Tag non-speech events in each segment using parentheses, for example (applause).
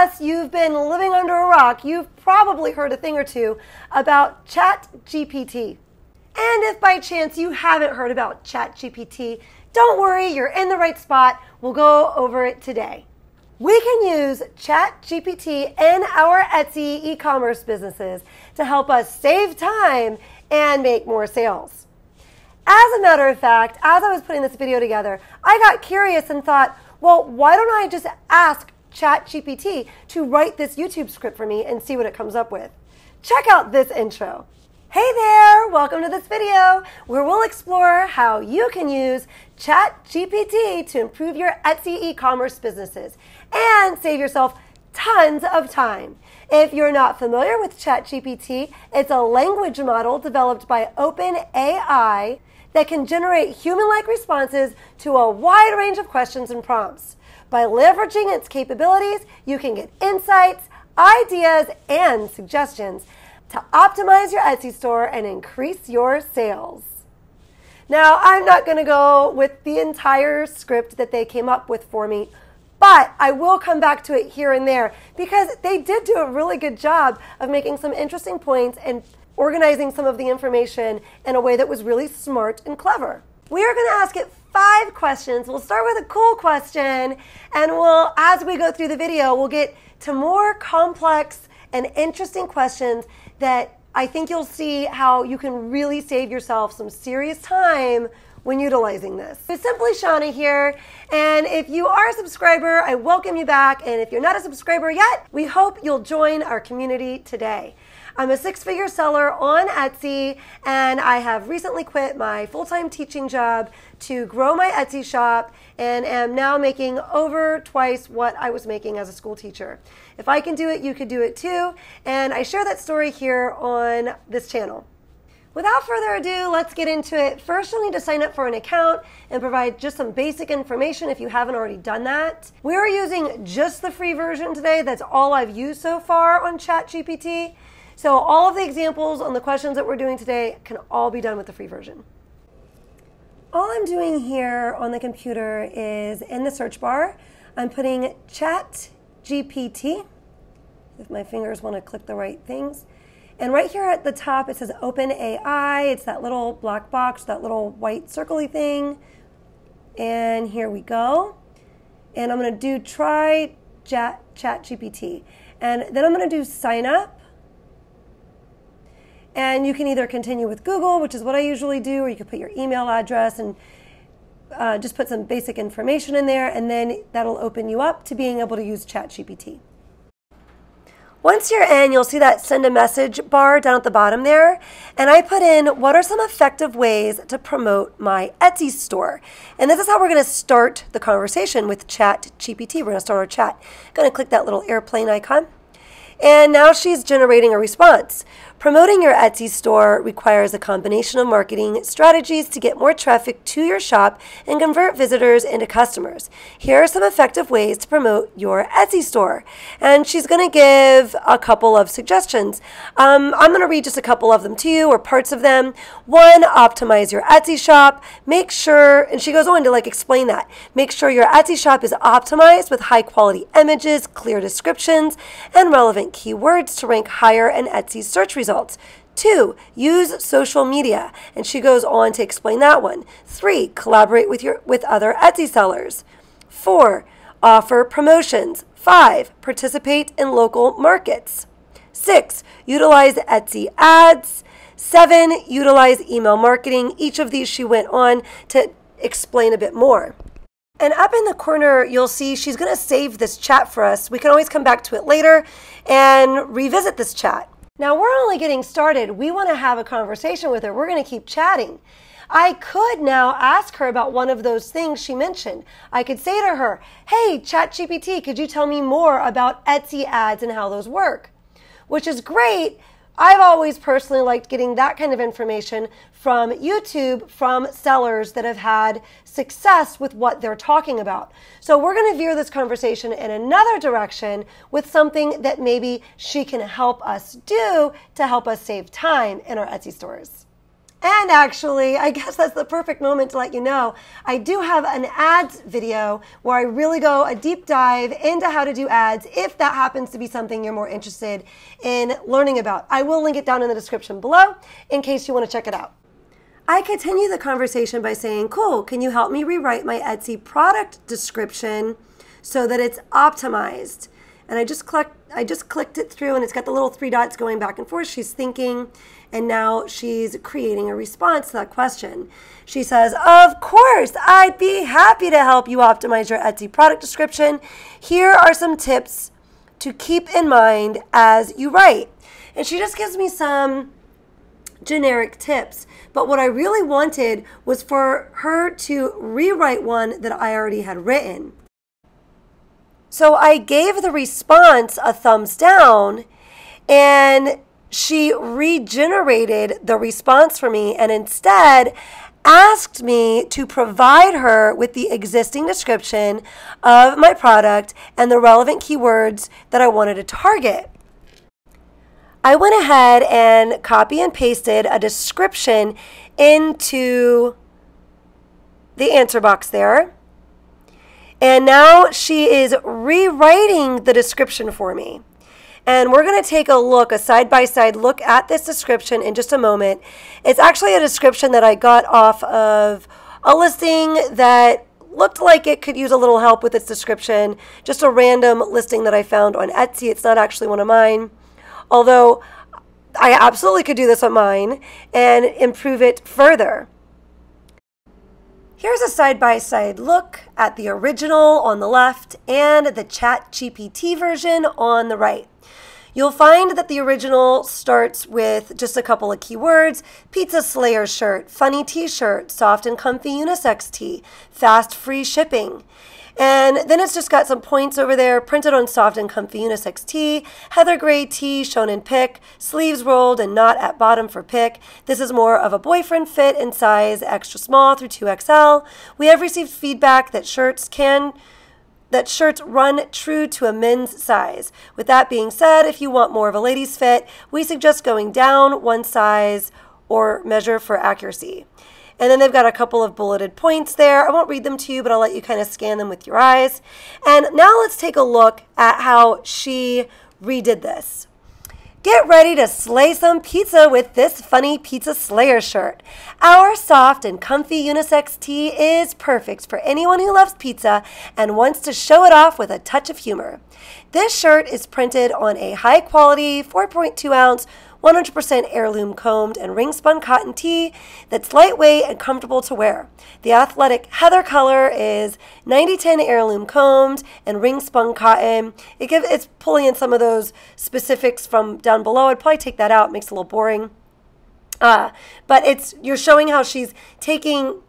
unless you've been living under a rock, you've probably heard a thing or two about ChatGPT. And if by chance you haven't heard about ChatGPT, don't worry, you're in the right spot. We'll go over it today. We can use ChatGPT in our Etsy e commerce businesses to help us save time and make more sales. As a matter of fact, as I was putting this video together, I got curious and thought, well, why don't I just ask ChatGPT to write this YouTube script for me and see what it comes up with? Check out this intro. Hey there, welcome to this video where we'll explore how you can use ChatGPT to improve your Etsy e-commerce businesses and save yourself tons of time. If you're not familiar with ChatGPT, it's a language model developed by OpenAI that can generate human-like responses to a wide range of questions and prompts. By leveraging its capabilities, you can get insights, ideas, and suggestions to optimize your Etsy store and increase your sales. Now, I'm not going to go with the entire script that they came up with for me, but I will come back to it here and there because they did do a really good job of making some interesting points and organizing some of the information in a way that was really smart and clever. We are going to ask it five questions. We'll start with a cool question, and we'll, as we go through the video, we'll get to more complex and interesting questions that I think you'll see how you can really save yourself some serious time when utilizing this. It's simply Shawna here, and if you are a subscriber, I welcome you back, and if you're not a subscriber yet, we hope you'll join our community today. I'm a six figure seller on Etsy, and I have recently quit my full time teaching job to grow my Etsy shop and am now making over twice what I was making as a school teacher. If I can do it, you could do it too. And I share that story here on this channel. Without further ado, let's get into it. First, you'll need to sign up for an account and provide just some basic information if you haven't already done that. We are using just the free version today. That's all I've used so far on ChatGPT. So all of the examples on the questions that we're doing today can all be done with the free version. All I'm doing here on the computer is in the search bar, I'm putting chat GPT, if my fingers want to click the right things. And right here at the top, it says Open AI. It's that little black box, that little white circly thing. And here we go. And I'm going to do try chat, chat GPT. And then I'm going to do sign up. And you can either continue with Google, which is what I usually do, or you could put your email address and uh, just put some basic information in there, and then that'll open you up to being able to use ChatGPT. Once you're in, you'll see that send a message bar down at the bottom there. And I put in what are some effective ways to promote my Etsy store. And this is how we're going to start the conversation with ChatGPT. We're going to start our chat. I'm going to click that little airplane icon. And now she's generating a response. Promoting your Etsy store requires a combination of marketing strategies to get more traffic to your shop and convert visitors into customers. Here are some effective ways to promote your Etsy store. And she's going to give a couple of suggestions. Um, I'm going to read just a couple of them to you or parts of them. One, optimize your Etsy shop. Make sure, and she goes on to like explain that. Make sure your Etsy shop is optimized with high quality images, clear descriptions, and relevant keywords to rank higher in Etsy's search results results. Two, use social media. And she goes on to explain that one. Three, collaborate with, your, with other Etsy sellers. Four, offer promotions. Five, participate in local markets. Six, utilize Etsy ads. Seven, utilize email marketing. Each of these she went on to explain a bit more. And up in the corner, you'll see she's going to save this chat for us. We can always come back to it later and revisit this chat. Now, we're only getting started. We want to have a conversation with her. We're going to keep chatting. I could now ask her about one of those things she mentioned. I could say to her, Hey, ChatGPT, could you tell me more about Etsy ads and how those work? Which is great I've always personally liked getting that kind of information from YouTube from sellers that have had success with what they're talking about. So we're going to veer this conversation in another direction with something that maybe she can help us do to help us save time in our Etsy stores. And actually, I guess that's the perfect moment to let you know I do have an ads video where I really go a deep dive into how to do ads if that happens to be something you're more interested in learning about. I will link it down in the description below in case you want to check it out. I continue the conversation by saying, Cool, can you help me rewrite my Etsy product description so that it's optimized? And I just clicked I just clicked it through and it's got the little three dots going back and forth. She's thinking and now she's creating a response to that question. She says, Of course, I'd be happy to help you optimize your Etsy product description. Here are some tips to keep in mind as you write. And she just gives me some generic tips. But what I really wanted was for her to rewrite one that I already had written. So I gave the response a thumbs down and she regenerated the response for me and instead asked me to provide her with the existing description of my product and the relevant keywords that I wanted to target. I went ahead and copy and pasted a description into the answer box there. And now she is rewriting the description for me. And we're going to take a look, a side by side look at this description in just a moment. It's actually a description that I got off of a listing that looked like it could use a little help with its description. Just a random listing that I found on Etsy. It's not actually one of mine. Although I absolutely could do this on mine and improve it further. Here's a side-by-side look at the original on the left and the ChatGPT version on the right. You'll find that the original starts with just a couple of keywords pizza slayer shirt, funny t shirt, soft and comfy unisex tee, fast free shipping. And then it's just got some points over there, printed on soft and comfy unisex tee, heather gray tee shown in pick, sleeves rolled and not at bottom for pick. This is more of a boyfriend fit in size extra small through 2XL. We have received feedback that shirts can that shirts run true to a men's size. With that being said, if you want more of a ladies fit, we suggest going down one size or measure for accuracy. And then they've got a couple of bulleted points there. I won't read them to you, but I'll let you kind of scan them with your eyes. And now let's take a look at how she redid this. Get ready to slay some pizza with this funny Pizza Slayer shirt. Our soft and comfy unisex tee is perfect for anyone who loves pizza and wants to show it off with a touch of humor. This shirt is printed on a high quality 4.2 ounce 100% heirloom combed and ring spun cotton tee that's lightweight and comfortable to wear. The athletic heather color is 9010 heirloom combed and ring spun cotton. It gives it's pulling in some of those specifics from down below. I'd probably take that out. It makes it a little boring. Uh, but it's you're showing how she's taking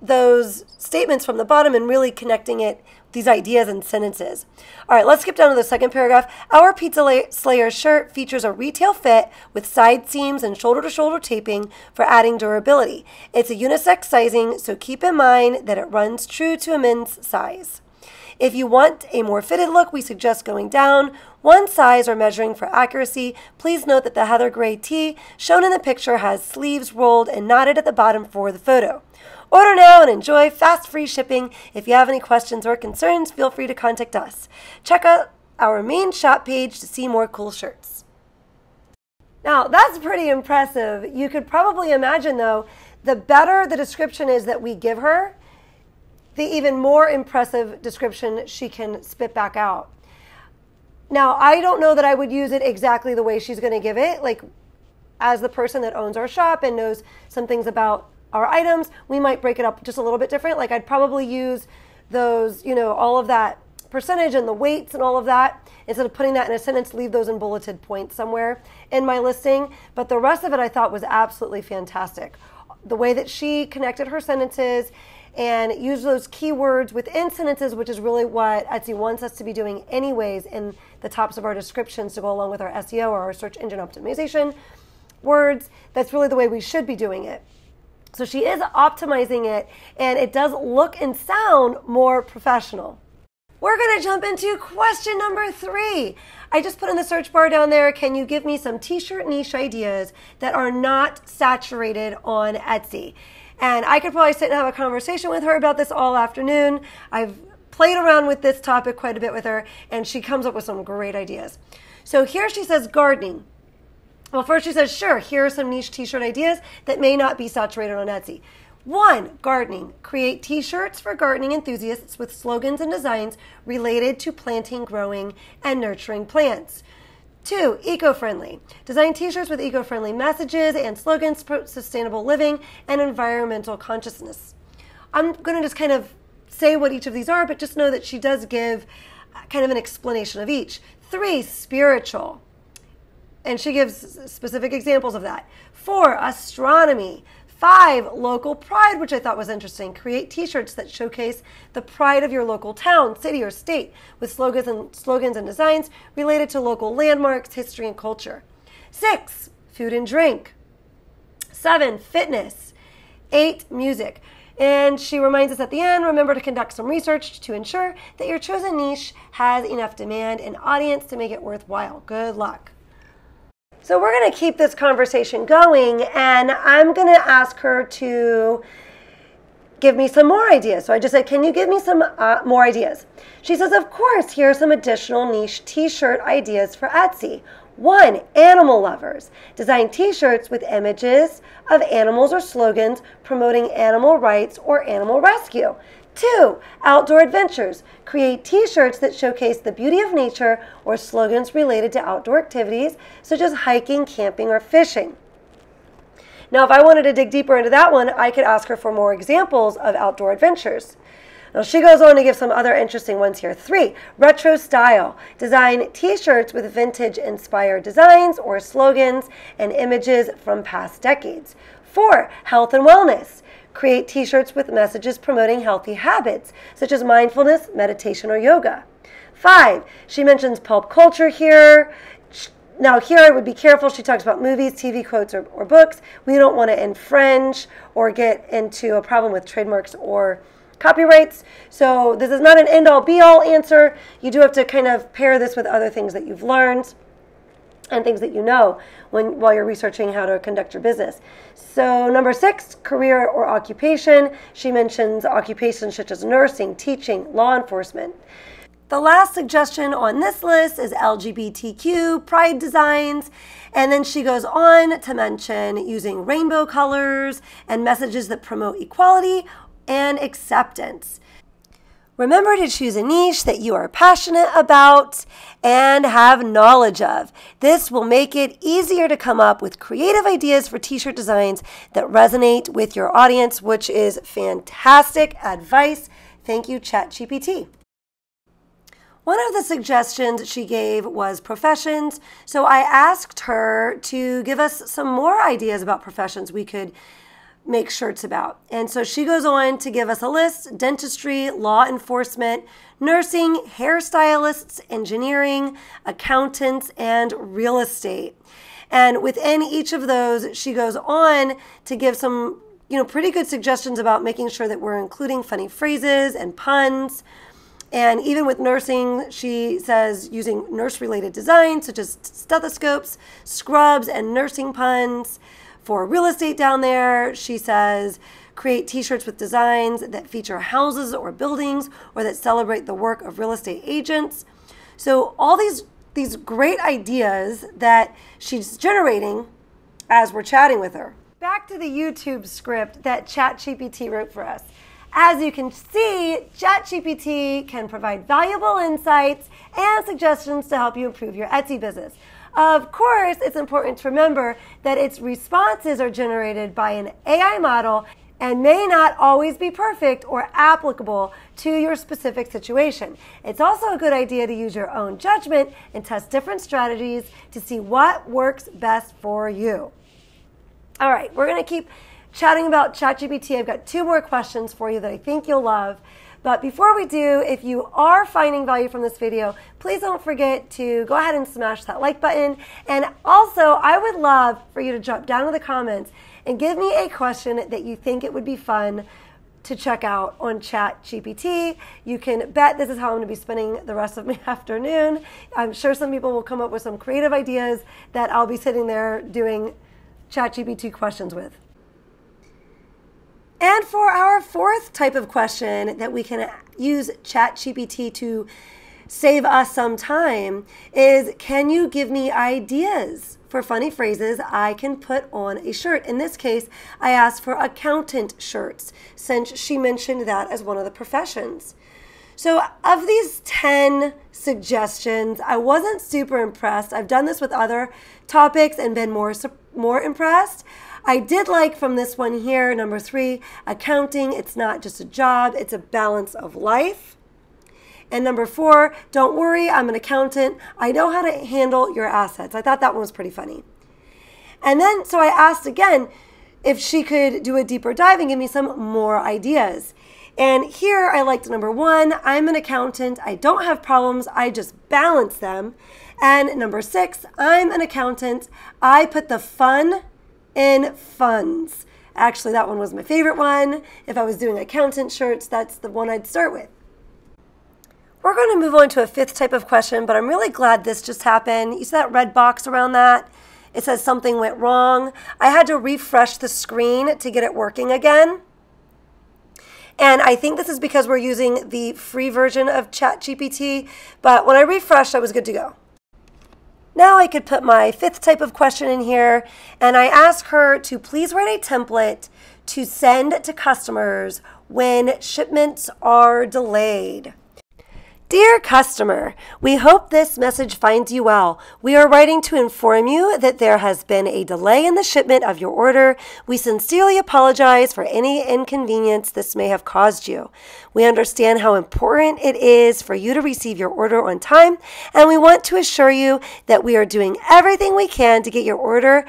those statements from the bottom and really connecting it these ideas and sentences. All right, let's skip down to the second paragraph. Our Pizza Slayer shirt features a retail fit with side seams and shoulder to shoulder taping for adding durability. It's a unisex sizing, so keep in mind that it runs true to a men's size. If you want a more fitted look, we suggest going down one size or measuring for accuracy. Please note that the heather gray tee shown in the picture has sleeves rolled and knotted at the bottom for the photo. Order now and enjoy fast free shipping. If you have any questions or concerns, feel free to contact us. Check out our main shop page to see more cool shirts. Now, that's pretty impressive. You could probably imagine, though, the better the description is that we give her, the even more impressive description she can spit back out. Now, I don't know that I would use it exactly the way she's going to give it. Like, as the person that owns our shop and knows some things about our items, we might break it up just a little bit different. Like I'd probably use those, you know, all of that percentage and the weights and all of that. Instead of putting that in a sentence, leave those in bulleted points somewhere in my listing. But the rest of it I thought was absolutely fantastic. The way that she connected her sentences and used those keywords within sentences, which is really what Etsy wants us to be doing anyways in the tops of our descriptions to go along with our SEO or our search engine optimization words. That's really the way we should be doing it. So she is optimizing it and it does look and sound more professional. we're going to jump into question number three. I just put in the search bar down there, can you give me some t-shirt niche ideas that are not saturated on Etsy? And I could probably sit and have a conversation with her about this all afternoon. I've played around with this topic quite a bit with her, and she comes up with some great ideas. So here she says gardening. Well, first she says, sure, here are some niche t shirt ideas that may not be saturated on Etsy. One, gardening. Create t shirts for gardening enthusiasts with slogans and designs related to planting, growing, and nurturing plants. Two, eco friendly. Design t shirts with eco friendly messages and slogans for sustainable living and environmental consciousness. I'm going to just kind of say what each of these are, but just know that she does give uh, kind of an explanation of each. Three, spiritual. And she gives specific examples of that. Four, astronomy. Five, local pride, which I thought was interesting. Create t shirts that showcase the pride of your local town, city, or state with slogans and, slogans and designs related to local landmarks, history, and culture. Six, food and drink. Seven, fitness. Eight, music. And she reminds us at the end remember to conduct some research to ensure that your chosen niche has enough demand and audience to make it worthwhile. Good luck. So we're going to keep this conversation going, and I'm going to ask her to give me some more ideas. So I just said, Can you give me some uh, more ideas? She says, Of course, here are some additional niche t shirt ideas for Etsy. One, animal lovers. Design t shirts with images of animals or slogans promoting animal rights or animal rescue. Two, outdoor adventures. Create t shirts that showcase the beauty of nature or slogans related to outdoor activities such as hiking, camping, or fishing. Now, if I wanted to dig deeper into that one, I could ask her for more examples of outdoor adventures. Now, she goes on to give some other interesting ones here. Three, retro style. Design t shirts with vintage inspired designs or slogans and images from past decades. Four, health and wellness. Create t shirts with messages promoting healthy habits, such as mindfulness, meditation, or yoga. Five, she mentions pulp culture here. Now, here I would be careful. She talks about movies, TV quotes, or, or books. We don't want to infringe or get into a problem with trademarks or copyrights. So this is not an end all be all answer. You do have to kind of pair this with other things that you've learned and things that you know when while you're researching how to conduct your business. So number 6, career or occupation. She mentions occupations such as nursing, teaching, law enforcement. The last suggestion on this list is LGBTQ pride designs. And then she goes on to mention using rainbow colors and messages that promote equality and acceptance. Remember to choose a niche that you are passionate about and have knowledge of. This will make it easier to come up with creative ideas for t shirt designs that resonate with your audience, which is fantastic advice. Thank you, ChatGPT. One of the suggestions she gave was professions. So I asked her to give us some more ideas about professions we could make shirts about. And so she goes on to give us a list dentistry, law enforcement, nursing, hairstylists, engineering, accountants, and real estate. And within each of those, she goes on to give some, you know, pretty good suggestions about making sure that we're including funny phrases and puns. And even with nursing, she says using nurse related designs such as stethoscopes, scrubs, and nursing puns for real estate down there. She says, create t shirts with designs that feature houses or buildings or that celebrate the work of real estate agents. So, all these, these great ideas that she's generating as we're chatting with her. Back to the YouTube script that ChatGPT wrote for us. As you can see, ChatGPT can provide valuable insights and suggestions to help you improve your Etsy business. Of course, it's important to remember that its responses are generated by an AI model and may not always be perfect or applicable to your specific situation. It's also a good idea to use your own judgment and test different strategies to see what works best for you. All right, we're going to keep chatting about ChatGPT. I've got two more questions for you that I think you'll love. But before we do, if you are finding value from this video, please don't forget to go ahead and smash that like button. And also, I would love for you to drop down in the comments and give me a question that you think it would be fun to check out on ChatGPT. You can bet this is how I'm going to be spending the rest of (laughs) my afternoon. I'm sure some people will come up with some creative ideas that I'll be sitting there doing ChatGPT questions with. And for our fourth type of question that we can use ChatGPT to save us some time is can you give me ideas for funny phrases I can put on a shirt? In this case, I asked for accountant shirts since she mentioned that as one of the professions. So, of these 10 suggestions, I wasn't super impressed. I've done this with other topics and been more more impressed. I did like from this one here, number 3, accounting, it's not just a job, it's a balance of life. And number four, don't worry, I'm an accountant. I know how to handle your assets. I thought that one was pretty funny. And then, so I asked again if she could do a deeper dive and give me some more ideas. And here I liked number one, I'm an accountant. I don't have problems, I just balance them. And number six, I'm an accountant. I put the fun in funds. Actually, that one was my favorite one. If I was doing accountant shirts, that's the one I'd start with. We're going to move on to a fifth type of question, but I'm really glad this just happened. You see that red box around that? It says something went wrong. I had to refresh the screen to get it working again. And I think this is because we're using the free version of ChatGPT, but when I refreshed, I was good to go. Now I could put my fifth type of question in here, and I ask her to please write a template to send to customers when shipments are delayed. Dear customer, we hope this message finds you well. We are writing to inform you that there has been a delay in the shipment of your order. We sincerely apologize for any inconvenience this may have caused you. We understand how important it is for you to receive your order on time, and we want to assure you that we are doing everything we can to get your order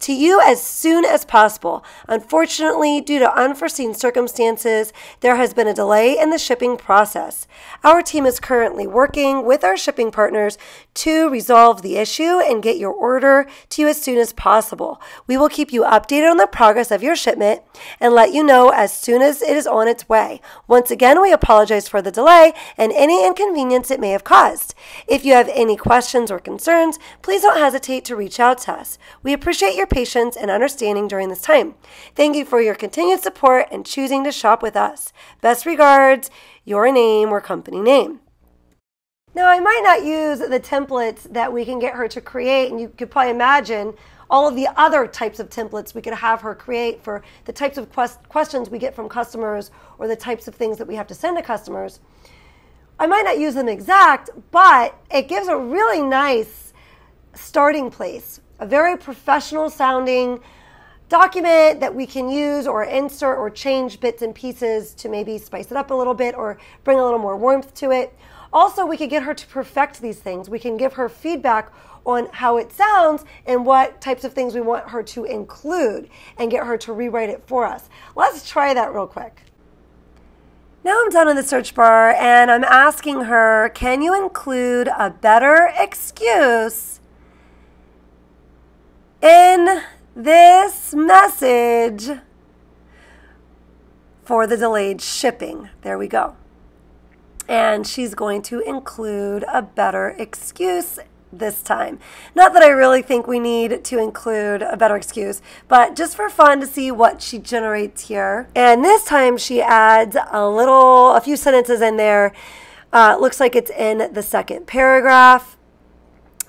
to you as soon as possible. Unfortunately, due to unforeseen circumstances, there has been a delay in the shipping process. Our team is currently working with our shipping partners to resolve the issue and get your order to you as soon as possible. We will keep you updated on the progress of your shipment and let you know as soon as it is on its way. Once again, we apologize for the delay and any inconvenience it may have caused. If you have any questions or concerns, please don't hesitate to reach out to us. We appreciate your your patience and understanding during this time. Thank you for your continued support and choosing to shop with us. Best regards, your name or company name. Now, I might not use the templates that we can get her to create, and you could probably imagine all of the other types of templates we could have her create for the types of quest- questions we get from customers or the types of things that we have to send to customers. I might not use them exact, but it gives a really nice starting place a very professional sounding document that we can use or insert or change bits and pieces to maybe spice it up a little bit or bring a little more warmth to it. Also, we could get her to perfect these things. We can give her feedback on how it sounds and what types of things we want her to include and get her to rewrite it for us. Let's try that real quick. Now I'm done in the search bar and I'm asking her, can you include a better excuse in this message for the delayed shipping. There we go. And she's going to include a better excuse this time. Not that I really think we need to include a better excuse, but just for fun to see what she generates here. And this time she adds a little, a few sentences in there. Uh, looks like it's in the second paragraph.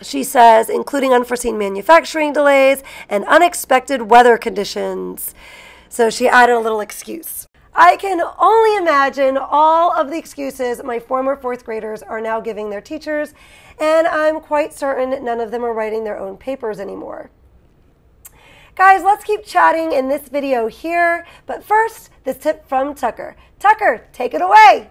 She says, including unforeseen manufacturing delays and unexpected weather conditions. So she added a little excuse. I can only imagine all of the excuses my former fourth graders are now giving their teachers, and I'm quite certain none of them are writing their own papers anymore. Guys, let's keep chatting in this video here, but first, this tip from Tucker. Tucker, take it away.